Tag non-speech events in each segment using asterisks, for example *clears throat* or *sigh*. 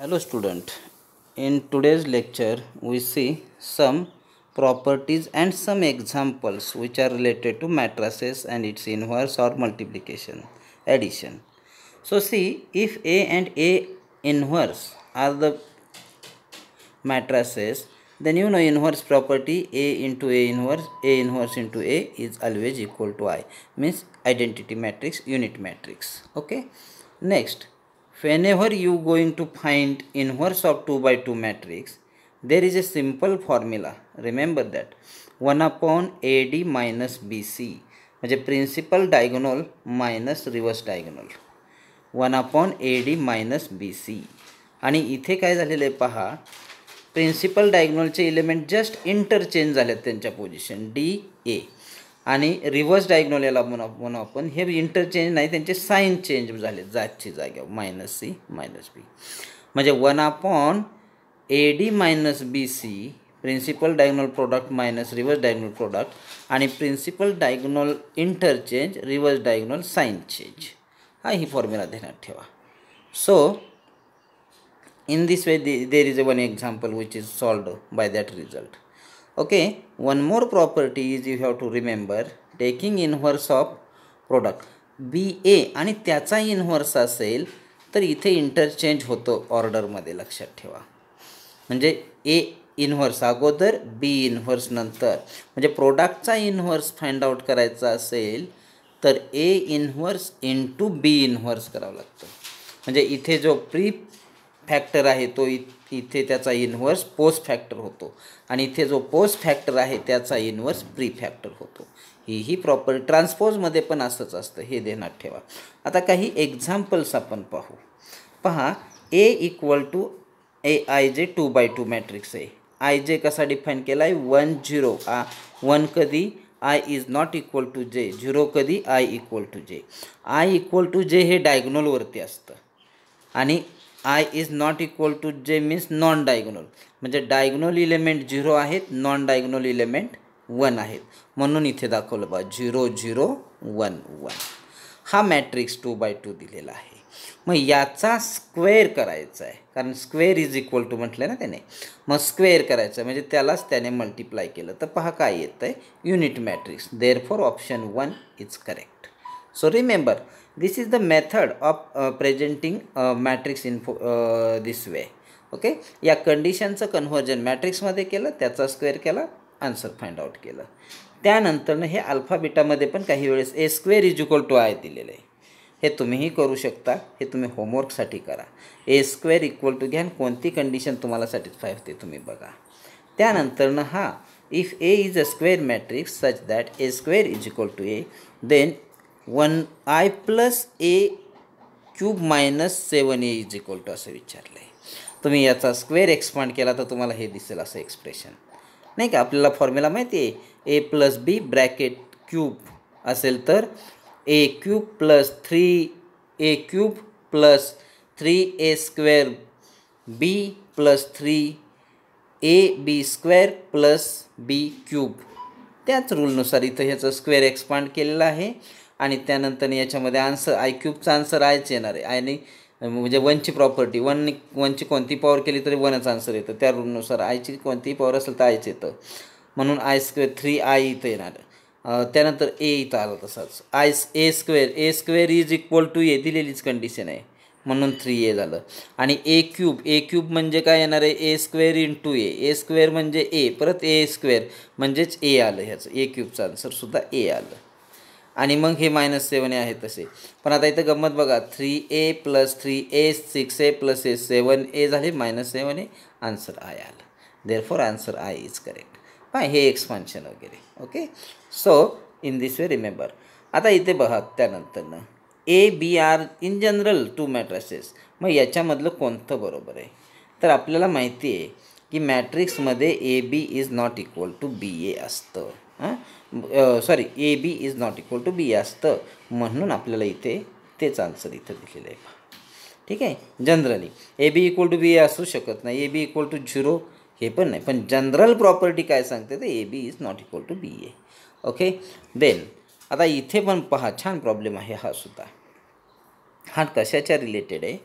Hello student. In today's lecture we see some properties and some examples which are related to matrices and its inverse or multiplication addition. So see if A and A inverse are the matrices then you know inverse property A into A inverse A inverse into A is always equal to I means identity matrix unit matrix okay next whenever you going to find inverse of 2 by 2 matrix there is a simple formula. Remember that. 1 upon AD minus BC म्हणजे principal diagonal minus reverse diagonal one upon A D minus B C आणि इथे काय झालेलं आहे पहा. Principal डायग्नोलचे element just interchange झालेत त्यांच्या पोझिशन डी ए आणि रिव्हर्स डायग्नोल याला म्हणू म्हणू आपण हे इंटरचेंज नाही त्यांचे साईन चेंज झाले जातची जाग्यावर मायनस सी मायनस बी म्हणजे one upon A D minus B C principal diagonal product minus reverse diagonal product आणि principal diagonal interchange reverse diagonal sign change हा ही फॉर्म्युला ध्यानात ठेवा. So in this way the, there is a one example which is solved by that result. Okay? One more property is you have to remember taking inverse of product. B A आणि त्याचा inverse असेल तर इथे interchange होतो ऑर्डरमध्ये लक्षात ठेवा. म्हणजे ए इन्व्हर्स अगोदर बी इनव्हर्स नंतर. म्हणजे प्रोडक्टचा इन्व्हर्स फाइंड आउट करायचा असेल तर A inverse into B inverse करावं लागतं. म्हणजे इथे जो प्री फॅक्टर आहे तो इ इथे त्याचा इन्व्हर्स पोस्ट फॅक्टर होतो. आणि इथे जो पोस्ट फॅक्टर आहे त्याचा इन्व्हर्स प्री फॅक्टर होतो. ही ही प्रॉपर ट्रान्सपोजमध्ये पण असंच असतं. हे ध्यानात ठेवा. आता काही एक्झाम्पल्स आपण पाहू. पहा A equal to A I J two by two matrix आहे. आय जे कसा डिफाईन केला आहे वन झिरो आ वन कधी? I is not equal to J zero कधी? I equal to J I equal to J हे डायग्नोलवरती असतं. आणि I is not equal to J means non diagonal म्हणजे डायग्नोल इलेमेंट झिरो आहेत नॉन डायग्नोल इलेमेंट वन आहेत. म्हणून इथे दाखवलं बा झिरो झिरो वन वन हा मॅट्रिक्स टू बाय टू दिलेला आहे. मग याचा स्क्वेअर करायचा आहे. कारण स्क्वेअर इज इक्वल टू म्हटलं ना त्याने. मग स्क्वेअर करायचं म्हणजे त्यालाच त्याने मल्टिप्लाय केलं. तर पहा काय येतं आहे unit matrix therefore option one is correct so remember this is the method of uh, presenting uh, matrix info uh, this way. Okay या कंडिशनचं कन्व्हर्जन मॅट्रिक्समध्ये केलं त्याचा स्क्वेअर केला आन्सर फाइंड आउट केलं. त्यानंतरनं हे अल्फाबिटामध्ये पण काही वेळेस A square is equal to I दिलेलं आहे. हे तुम्हीही करू शकता हे तुम्ही होमवर्कसाठी करा. ए स्क्वेअर इक्वल टू घ्या कोणती कंडिशन तुम्हाला सॅटिस्फाय होते तुम्ही बघा. त्यानंतरनं हा if A is a square matrix such that A square is equal to A then one I plus A cube minus seven A is equal to असं विचारलं आहे तुम्ही याचा स्क्वेअर एक्सपांड केला तर तुम्हाला हे दिसेल असं एक्सप्रेशन नाही का? आपल्याला फॉर्म्युला माहिती आहे A plus B bracket cube असेल तर A cube plus three A cube plus three A square B plus three A B square plus B cube. त्याच रूलनुसार इथं ह्याचं स्क्वेअर एक्सपांड केलेलं आहे. आणि त्यानंतर याच्यामध्ये आन्सर आय क्यूबचा आन्सर आयच येणार आहे. आणि म्हणजे वनची प्रॉपर्टी वन वनची कोणती पॉवर केली तरी वनच आन्सर येतं. त्या रूलनुसार आयची कोणतीही पॉवर असेल तर आयच येतं. म्हणून आय स्क्वेअर थ्री आय इथं येणार. त्यानंतर ए इथं आलं तसंच. I A square A square is equal to A दिलेलीच condition आहे. म्हणून थ्री ए झालं. आणि ए क्यूब ए क्यूब म्हणजे काय येणार आहे? A square into A A square म्हणजे ए परत ए स्क्वेअर म्हणजेच ए आलं ह्याचं. ए क्यूबचं आन्सरसुद्धा ए आलं. आणि मग हे मायनस सेवन आहे तसे. पण आता इथं गंमत बघा three A plus three A six A plus A seven A झाले minus seven A answer I आलं. Therefore answer I is correct पहा हे एक्सपान्शन वगैरे okay so in this way remember आता इथे बघा त्यानंतरनं. A B are in general two matrices मग याच्यामधलं कोणतं बरोबर आहे? तर आपल्याला माहिती आहे की मॅट्रिक्समध्ये A B is not equal to B A असतं. Sorry A B is not equal to B असतं. म्हणून आपल्याला इथे तेच आन्सर इथं दिलेलं आहे. ठीक आहे? Generally A B equal to B A असू शकत नाही. A B equal to zero हे पण नाही. पण जनरल प्रॉपर्टी काय सांगते तर A B is not equal to B A okay then आता इथे पण पहा छान प्रॉब्लेम आहे हा सुद्धा. हा कशाच्या रिलेटेड आहे?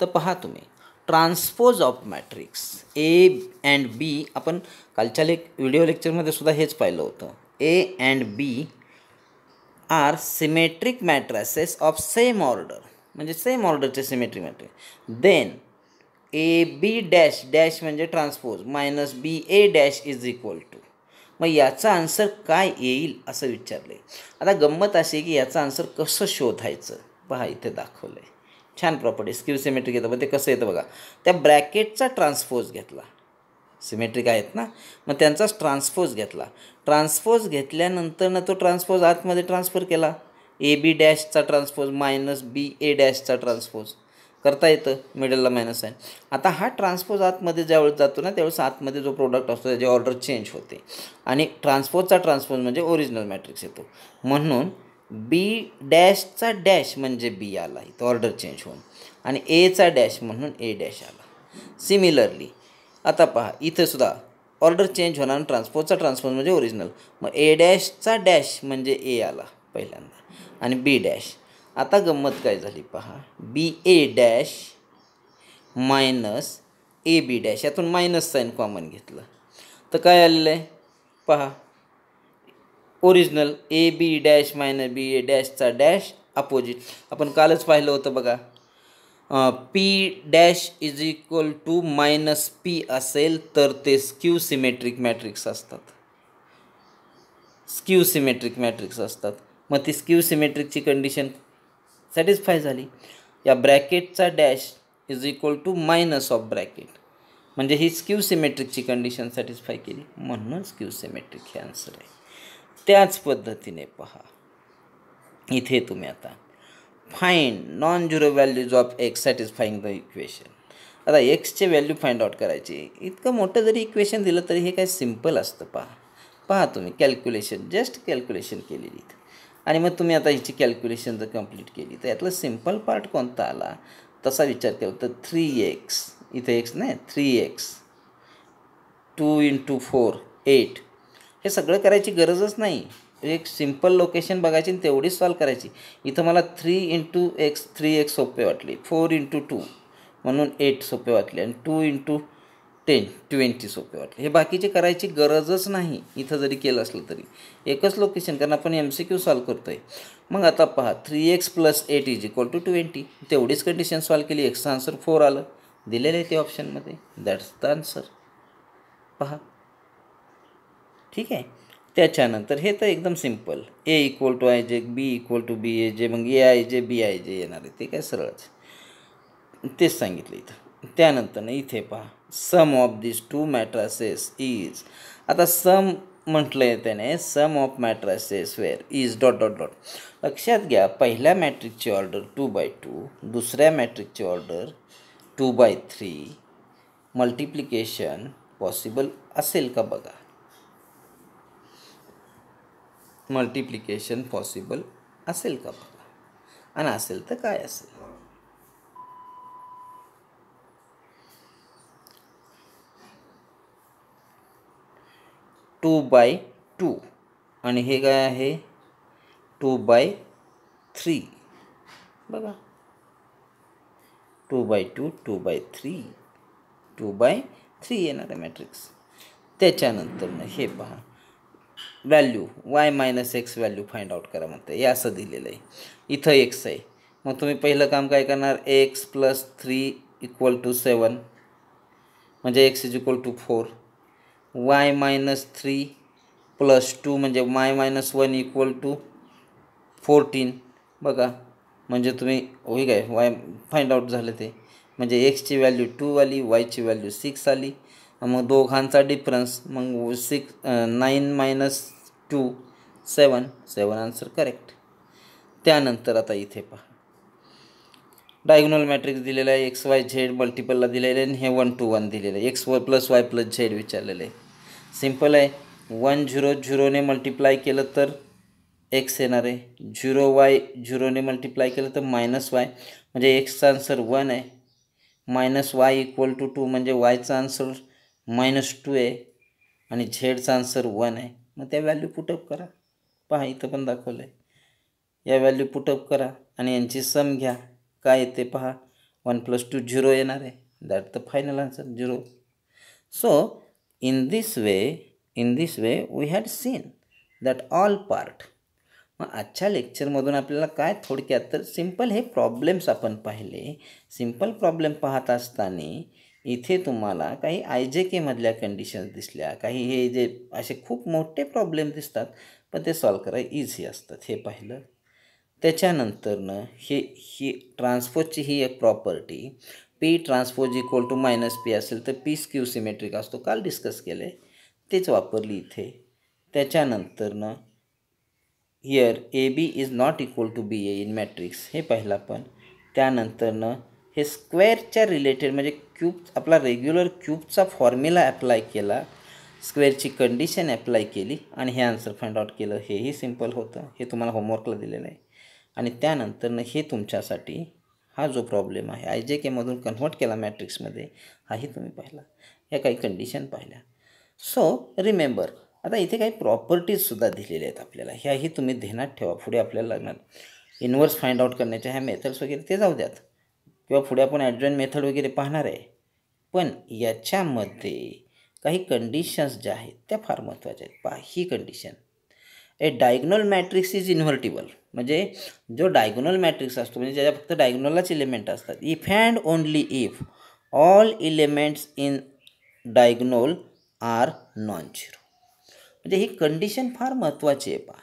तर पहा तुम्ही. Transpose of matrix. A and B आपण कालच्या लेक व्हिडिओ लेक्चरमध्ये सुद्धा हेच पाहिलं होतं. A and B are symmetric matrices of same order. म्हणजे सेम ऑर्डरचे symmetric matrix. Then A B dash dash म्हणजे transpose minus B A dash is equal to. मग याचा आन्सर काय येईल असं विचारलं आहे आता गंमत अशी की याचा आन्सर कसं शोधायचं? पहा इथे दाखवलं आहे छान प्रॉपर्टी स्क्यू सिमेट्रिक येतं. मग ते कसं येतं बघा. त्या ब्रॅकेटचा ट्रान्सपोज घेतला. सिमेट्रिक आहेत ना? मग त्यांचाच ट्रान्सपोज घेतला. ट्रान्सपोज घेतल्यानंतर ना तो ट्रान्सपोज आतमध्ये ट्रान्सफर केला. ए बी डॅशचा ट्रान्सपोज मायनस बी ए डॅशचा ट्रान्सपोज करता येतं. मिडलला मायनस आहे आता हा ट्रान्सपोज आतमध्ये ज्यावेळेस जातो ना त्यावेळेस आतमध्ये जो प्रोडक्ट असतो त्याची ऑर्डर चेंज होते. आणि ट्रान्सपोजचा ट्रान्सपोज म्हणजे ओरिजिनल मॅट्रिक्स येतो. म्हणून बी डॅशचा डॅश म्हणजे बी आला इथं ऑर्डर चेंज होऊन. आणि एचा डॅश म्हणून ए डॅश आला. सिमिलरली आता पहा इथं सुद्धा ऑर्डर चेंज होणार आणि ट्रान्सपोजचा ट्रान्सपोज म्हणजे ओरिजिनल मग ए डॅशचा डॅश म्हणजे ए आला पहिल्यांदा. आणि बी डॅश आता गंमत काय झाली पहा. B A dash minus A B dash यातून मायनस साईन कॉमन घेतलं. तर काय आलेलं आहे? पहा. Original A B dash minus B A डॅशचा dash opposite आपण कालच पाहिलं होतं बघा. P dash is equal to minus P असेल तर ते स्क्यू सिमेट्रिक मॅट्रिक्स असतात. स्क्यू सिमेट्रिक मॅट्रिक्स असतात. मग ती स्क्यू सिमेट्रिकची कंडिशन सॅटिस्फाय झाली. या ब्रॅकेटचा dash is equal to minus of bracket म्हणजे ही स्क्यू सिमेट्रिकची कंडिशन सॅटिस्फाय केली. म्हणून स्क्यू सिमेट्रिक हे आन्सर आहे. त्याच पद्धतीने पहा. इथे तुम्ही आता find non zero values of X satisfying the equation आता एक्सचे व्हॅल्यू फाइंड आउट करायचे. इतकं मोठं जरी इक्वेशन दिलं तरी हे काय सिंपल असतं पहा. पहा तुम्ही कॅल्क्युलेशन जस्ट कॅल्क्युलेशन केलेली आणि मग तुम्ही आता हिची कॅल्क्युलेशन जर कंप्लीट केली तर यातलं सिंपल पार्ट कोणता आला? तसा विचार केला तर थ्री एक्स इथे एक्स नाही three X two into four eight हे सगळं करायची गरजच नाही. एक सिंपल लोकेशन बघायची आणि तेवढीच सॉल्व करायची. इथं मला three into X three X सोपे वाटले. फोर इंटू टू म्हणून एट सोपे वाटले आणि टू इंटू टेन ट्वेंटी सोपे वाटले. हे बाकीचे करायची गरजच नाही. इथं जरी केलं असलं तरी. एकच लोकेशन कारण आपण एम सी क्यू सॉल्व करतो आहे मग आता पहा three X plus eight is equal to twenty तेवढीच कंडिशन सॉल्व केली. एक्सचं आन्सर फोर आलं. दिलेलं आहे ते ऑप्शनमध्ये दॅट्स द आन्सर पहा. ठीक आहे? त्याच्यानंतर हे तर एकदम simple A equal to I J B equal to B ए जे मग ए आय जे बी आय जे येणार आहे. ते काय सरळच. तेच सांगितलं इथं. त्यानंतर इथे पहा. Sum of this two matrices is आता सम म्हटलं आहे त्याने sum of matrices where is dot dot dot लक्षात घ्या पहिल्या मॅट्रिकची ऑर्डर टू बाय टू दुसऱ्या मॅट्रिकची order two by three multiplication possible असेल का बघा? मल्टिप्लिकेशन पॉसिबल असेल का बघा? आणि असेल तर काय असेल? Two by two. आणि हे काय आहे? Two by three. बघा. Two by two two by three. Two by three येणार आहे मॅट्रिक्स त्याच्यानंतर हे पहा. Value y minus x value find out करा म्हणते हे असं दिलेलं आहे इथं एक्स आहे. मग तुम्ही पहिलं काम काय करणार? X plus three equal to seven म्हणजे x is equal to four y minus three plus two म्हणजे my minus one equal to fourteen बघा. म्हणजे तुम्ही होई काय? वाय फाइंड आउट झालं ते. म्हणजे एक्सची व्हॅल्यू टू आली वायची व्हॅल्यू सिक्स आली. मग दोघांचा डिफरन्स मग six nine minus two seven seven answer correct त्यानंतर आता इथे पहा. डायगोनल मॅट्रिक्स दिलेला आहे. एक्स वाय झेड मल्टिपलला दिलेलं आहे आणि हे वन टू वन दिलेलं आहे. X y plus y plus z विचारलेलं आहे. सिंपल आहे. वन झिरो झिरोने मल्टिप्लाय केलं तर एक्स येणार आहे. झिरो वाय झिरोने मल्टिप्लाय केलं तर मायनस वाय म्हणजे एक्सचा आन्सर वन आहे. Minus y equal to two म्हणजे वायचा आन्सर मायनस टू आहे आणि झेडचा आन्सर वन आहे. मग त्या व्हॅल्यू पुटअप करा. पहा इथं पण दाखवलं आहे या व्हॅल्यू पुटअप करा आणि यांची सम घ्या. काय येते पहा. वन प्लस टू झिरो येणार आहे. That the final answer zero so in this way in this way we had seen that all part मग आजच्या लेक्चरमधून आपल्याला काय थोडक्यात तर सिंपल हे प्रॉब्लेम्स आपण पाहिले. सिंपल प्रॉब्लेम पाहत असताना इथे तुम्हाला काही आय जे केमधल्या कंडिशन्स दिसल्या. काही हे जे असे खूप मोठे प्रॉब्लेम दिसतात पण ते सॉल्व करायला इझी असतात. हे पाहिलं. त्याच्यानंतरनं हे ही ट्रान्सपोजची ही एक property P transpose equal to minus P असेल तर पी स्क्यू सिमेट्रिक असतो. काल डिस्कस केले. तेच वापरली इथे. त्याच्यानंतरनं here A B is not equal to B A in matrix हे पाहिलं आपण. त्यानंतरनं हे स्क्वेअरच्या रिलेटेड म्हणजे क्यूब आपला रेग्युलर क्यूबचा फॉर्म्युला अप्लाय केला स्क्वेअरची कंडिशन अप्लाय केली आणि हे आन्सर फाइंड आउट केलं. हेही सिंपल होतं. हे तुम्हाला होमवर्कला दिलेलं आहे. आणि त्यानंतरनं हे तुमच्यासाठी हा जो प्रॉब्लेम आहे आय जे केमधून कन्व्हर्ट केला मॅट्रिक्समध्ये हाही तुम्ही पाहिला. या काही कंडिशन पाहिल्या. सो रिमेंबर आता इथे काही प्रॉपर्टीजसुद्धा दिलेल्या आहेत आपल्याला. ह्याही तुम्ही ध्यानात ठेवा. पुढे आपल्याला लागणार इन्व्हर्स फाइंड आउट करण्याच्या ह्या मेथड्स वगैरे ते जाऊ द्यात. किंवा पुढे आपण ॲडजॉईन मेथड वगैरे पाहणार आहे. पण याच्यामध्ये काही कंडिशन्स ज्या आहेत त्या फार महत्त्वाच्या आहेत. पहा ही condition a diagonal matrix is invertible म्हणजे जो डायग्नल मॅट्रिक्स असतो म्हणजे ज्याच्या फक्त डायग्नललाच इलिमेंट असतात. If and only if all elements in diagonal are non zero म्हणजे ही कंडिशन फार महत्त्वाची आहे पहा.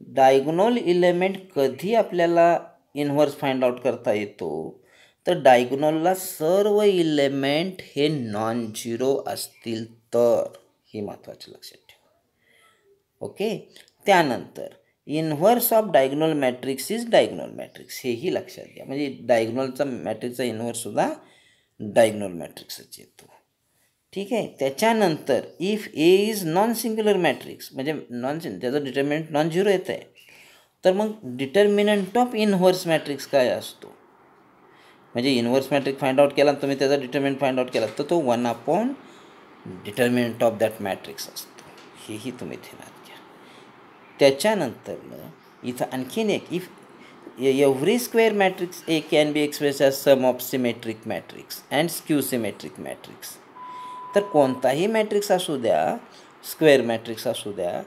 डायग्नोल इलेमेंट कधी आपल्याला इन्व्हर्स फाइंड आउट करता येतो? तर डायग्नोलला सर्व इलेमेंट हे नॉन झिरो असतील तर हे महत्त्वाचं लक्षात ठेवा. ओके त्यानंतर inverse of diagonal matrix is diagonal matrix हेही लक्षात घ्या. म्हणजे डायग्नोलचा मॅट्रिक्सचा इन्व्हर्ससुद्धा डायग्नोल मॅट्रिक्सच येतो. ठीक? आहे त्याच्यानंतर if A is non singular matrix म्हणजे नॉन सिंग त्याचं डिटर्मिनंट नॉन झिरो येतं आहे तर मग डिटर्मिनंट ऑफ इनव्हर्स मॅट्रिक्स काय असतो? म्हणजे इनव्हर्स मॅट्रिक फाइंड आउट केला तुम्ही त्याचा डिटर्मिनंट फाइंड आउट केला तर तो one upon determinant of that matrix असतो. हेही तुम्ही ध्यानात घ्या. त्याच्यानंतरनं इथं आणखीन एक if every square matrix A can be express as sum of symmetric matrix and skew symmetric matrix. तर कोणताही मॅट्रिक्स असू द्या स्क्वेअर मॅट्रिक्स असू द्या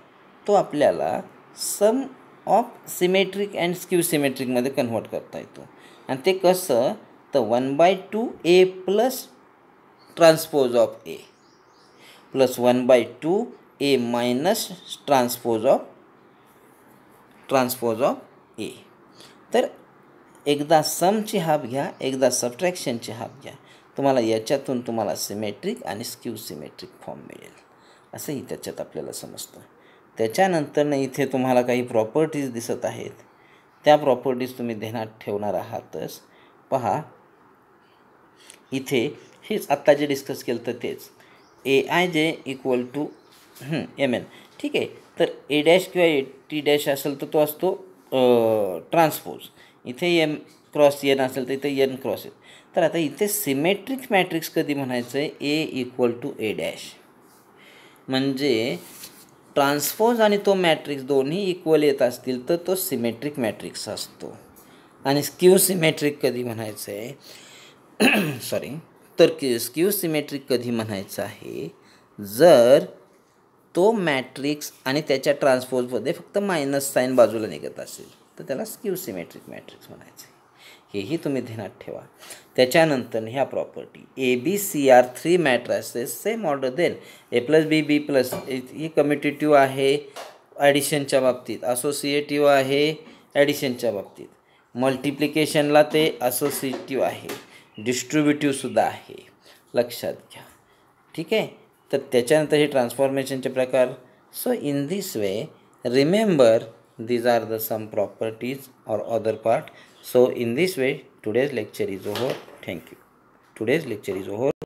तो आपल्याला sum of symmetric and skew सिमेट्रिकमध्ये convert करता येतो. आणि ते कसं तर one by two A plus transpose of A plus one by two A minus transpose of transpose of A तर एकदा समची हाफ घ्या एकदा सबट्रॅक्शनची हाफ घ्या. तुम्हाला याच्यातून तुम्हाला सिमेट्रिक आणि स्क्यू सिमेट्रिक फॉर्म मिळेल. असंही त्याच्यात आपल्याला समजतं. त्याच्यानंतरनं इथे तुम्हाला काही प्रॉपर्टीज दिसत आहेत. त्या प्रॉपर्टीज तुम्ही ध्यानात ठेवणार आहातच. पहा इथे हेच आत्ता जे डिस्कस केलं तर तेच. A I J equal to M N ठीक आहे? तर ए डॅश किंवा ए टी डॅश असेल तर तो असतो ट्रान्सपोज इथे एम क्रॉस एन असेल तर इथे एन क्रॉस एन तर आता इथे सिमेट्रिक मॅट्रिक्स कधी म्हणायचं आहे A equal to A dash म्हणजे ट्रान्सपोज आणि तो मॅट्रिक्स दोन्ही इक्वल येत असतील तर तो सिमेट्रिक मॅट्रिक्स असतो. आणि स्क्यू सिमेट्रिक कधी म्हणायचं आहे *clears throat* सॉरी तर स्क्यू सिमेट्रिक कधी म्हणायचं आहे? जर तो मॅट्रिक्स आणि त्याच्या ट्रान्सपोजमध्ये फक्त मायनस साईन बाजूला निघत असेल तर त्याला स्क्यू सिमेट्रिक मॅट्रिक्स म्हणायचं आहे. हेही तुम्ही ध्यानात ठेवा. त्याच्यानंतर ह्या property A B C are three matrices same order then A plus B B plus he commutative आहे ॲडिशनच्या बाबतीत. असोसिएटिव्ह आहे ॲडिशनच्या बाबतीत. मल्टिप्लिकेशनला ते असोसिएटिव्ह आहे. डिस्ट्रीब्युटिवसुद्धा आहे. लक्षात घ्या. ठीक आहे? तर त्याच्यानंतर हे ट्रान्सफॉर्मेशनचे प्रकार. So in this way remember these are the some properties or other part so in this way today's lecture is over thank you today's lecture is over